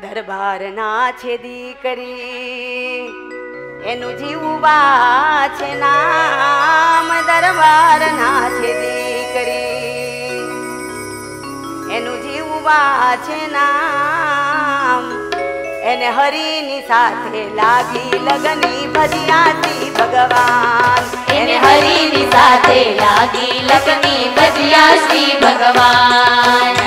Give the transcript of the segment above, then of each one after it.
દરબારના છે દીકરી, એનું જીવવા છે નામ દરબારના છે દીકરી. એનું જીવવા છે નામ, એને હરીની સાથે લાગી લગની ભજિયાતી ભગવાન. એને હરિની સાથે લાગી લગની ભજ્યા શ્રી ભગવાન.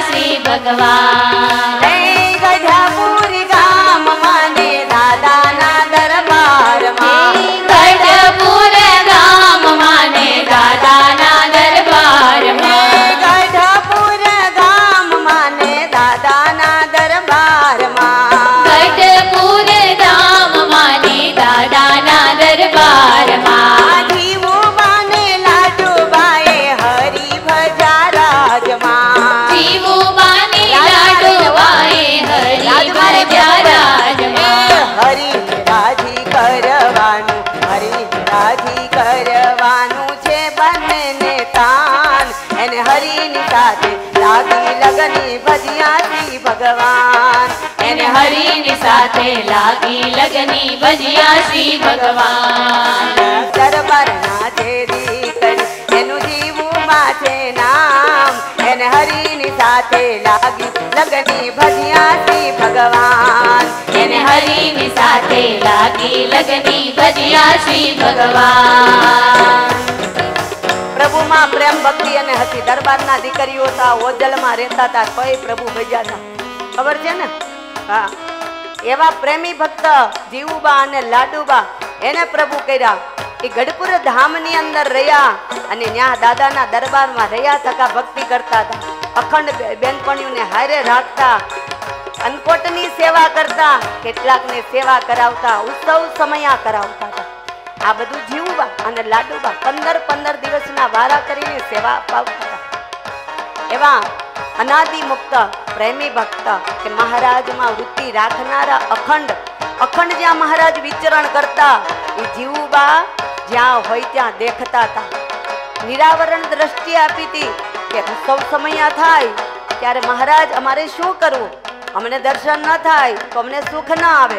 શ્રી ભગવાન. તાન એને હરીની સાથે લાગી લગની ભજિયાથી ભગવાન. એને હરિની સાથે લાગી લગની ભજ્યા શ્રી ભગવાન. દરબારના છે દીકરી એનું જીવું છે નામ. એને હરિની સાથે લાગી લગની ભજિયાથી ભગવાન. એને હરિની સાથે લાગી લગની ભજ્યા શ્રી ભગવાન. પ્રભુમાં પ્રેમ, ભક્તિ અને હતી દરબારના દીકરીઓ હતા ઓજલમાં રહેતા હતા. કઈ પ્રભુ ભજ્યા હતા. ખબર છે ને? હા. એવા પ્રેમી ભક્ત જીવુબા અને લાડુબા એને પ્રભુ કર્યા. એ ગઢપુર ધામની અંદર રહ્યા અને ત્યાં દાદાના દરબારમાં રહ્યા થકા ભક્તિ કરતા હતા. અખંડ બેનપણીઓને હારે રાખતા અન્નકોટની સેવા કરતા, કેટલાકને સેવા કરાવતા, ઉત્સવ સમયા કરાવતા હતા. આ બધું જીવવા અને લાડુબા પંદર પંદર દિવસના વારા કરીને સેવા અપાવતા એવા અનાદિ મુક્ત પ્રેમી ભક્ત કે મહારાજમાં વૃત્તિ રાખનારા અખંડ અખંડ જ્યાં મહારાજ વિચરણ કરતા, એ જીવુબા જ્યાં હોય ત્યાં દેખતા હતા. નિરાવરણ દ્રષ્ટિ આપી હતી કે ઉત્સવ સમયા થાય, ત્યારે મહારાજ અમારે શું કરવું? અમને દર્શન ન થાય, તો અમને સુખ ન આવે.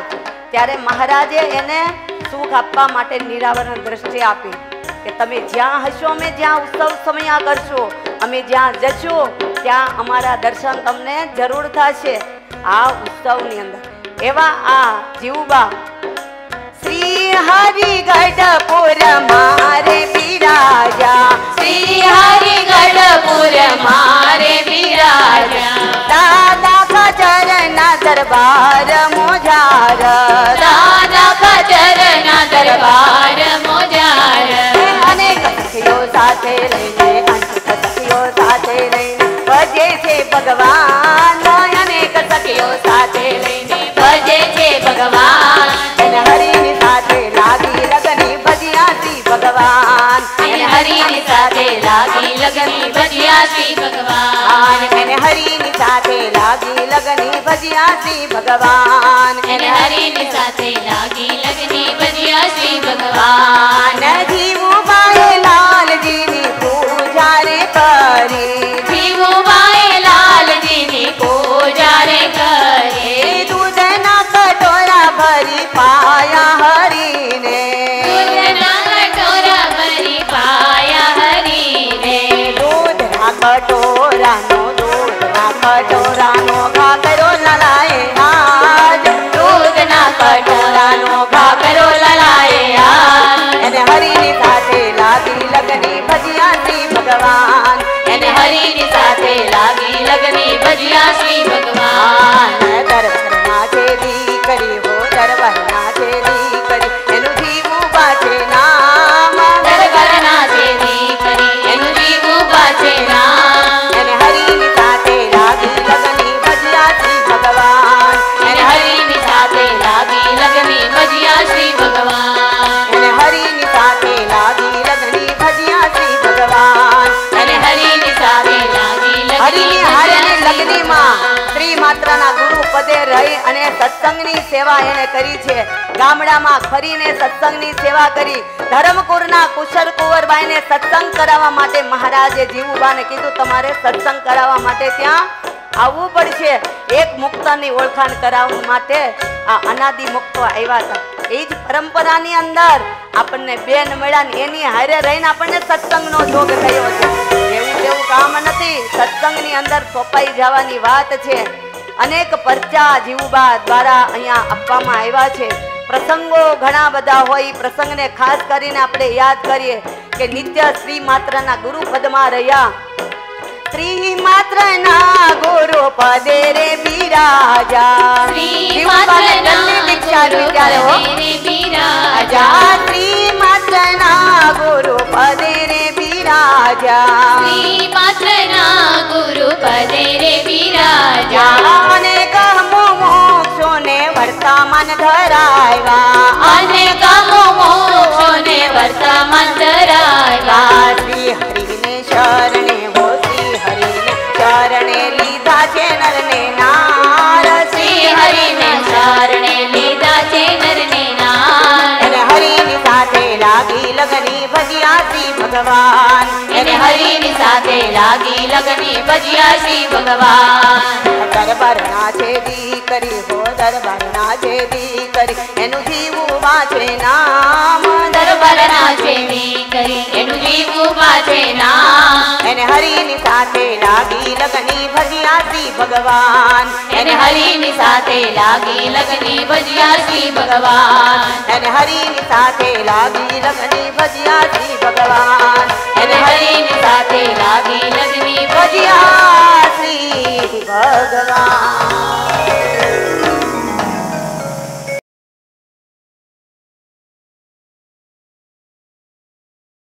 ત્યારે મહારાજે એને સુખ આપવા માટે નિરાવરણ દ્રષ્ટિ આપી કે તમે જ્યાં હશો અમે જ્યાં ઉત્સવ સમયા કરશો અમે જ્યાં જશો ત્યાં અમારા દર્શન તમને જરૂર થશે આ ઉત્સવની અંદર. એવા આ જીવબા શ્રી હરિ ગઢપુર મારે બિરાજા શ્રી હરિ ગઢપુર મારે બિરાજા દાદા ખજરના દરબાર મોજાર. છે ભગવાન. અનેક સખીઓ સાથે લઈને ભજે છે ભગવાન. એને હરિની સાથે લાગી લગની ભજિયાથી ભગવાન. એને હરિની સાથે લાગી લગની ભજ્યા ભગવાન. એને હરિની સાથે લાગી લગની ભજિયાથી ભગવાન. એને હરિની સાથે લાગી લગની ભજ્યા શ્રી ભગવાન કટોરાનો દૂધના કટોરાનો ઘાકરો લલાએ આજ દૂધના કટોરાનો ઘાઘરો લલાએ આ એને હરીની સાથે લાગી લગની ભજિયાથી ભગવાન એને હરિની સાથે લાગી લગની ભજ્યા શ્રી ભગવાન આન દરબારના છે દીકરી હો દરબારના છે દીકરી પદે રહી અને સત્સંગની સેવા એને કરી છે. ગામડામાં ફરીને સત્સંગની સેવા કરી. ધરમપુરના કુશળ કુંવરબાઈને સત્સંગ કરાવવા માટે મહારાજે જીવુબાને કીધું, તમારે સત્સંગ કરાવવા માટે ત્યાં આવવું પડશે. એક મુક્તની ઓળખાણ કરાવવા માટે આ અનાદિ મુક્તો આવ્યા હતા. એ જ પરંપરાની અંદર આપણને બેન મળ્યા ને એની હારે રહીને આપણને સત્સંગનો જોગ થયો છે. એવું તેવું કામ નથી. સત્સંગની અંદર સોંપાઈ જવાની વાત છે. અનેક પરચા જીવબા દ્વારા અહીંયા આપવામાં આવ્યા છે. પ્રસંગો ઘણા બધા હોય પ્રસંગને ખાસ કરીને આપણે યાદ કરીએ કે નિત્ય શ્રી માત્રના ગુરુ પદમાં રહ્યા. શ્રી માત્રના ગુરુ પદે રે બિરાજા. શ્રી માત્રના દીક્ષા હો. બિરાજા. રાજા શ્રી માત્રના ગુરુ પદે રે બિરાજા. શ્રી માત્રના ગુરુ પદે રે બિરાજા અને કહમો મોક્ષોને વર્તમાન ધરાવ્યા અને કામો મોક્ષોને વર્તમાન ધરાવ્યા શ્રી હરિને શરણે હો શ્રી હરિને શરણે લીધા છે નરને નાર શ્રી હરિને શરણે લીધા છે નરને નાર અને હરિની સાથે લાગી લગની ભજ્યા શ્રી ભગવાન એને હરિની સાથે લાગી લગની ભજ્યા શ્રી ભગવાન. દરબાર નાચે દીકરી હો દરબાર નાચે દીકરી, એનું જીવું વાંચે નામ. દરબાર નાચે કરી એનું જીવું પાછે નામ. એને હરિની સાથે લાગી લગની ભજિયાસી ભગવાન. એને હરિની સાથે લાગી લગની ભજિયાસી ભગવાન. એને હરિની સાથે લાગી લગની ભજિયાસી ભગવાન. એને હરિની સાથે